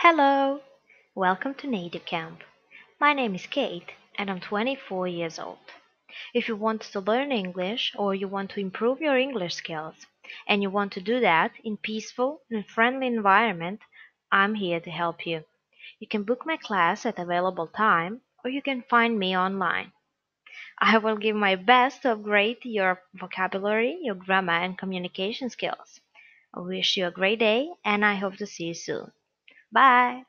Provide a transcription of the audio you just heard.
Hello! Welcome to Native Camp. My name is Kate and I'm 24 years old. If you want to learn English or you want to improve your English skills and you want to do that in peaceful and friendly environment, I'm here to help you. You can book my class at available time or you can find me online. I will give my best to upgrade your vocabulary, your grammar and communication skills. I wish you a great day and I hope to see you soon. Bye!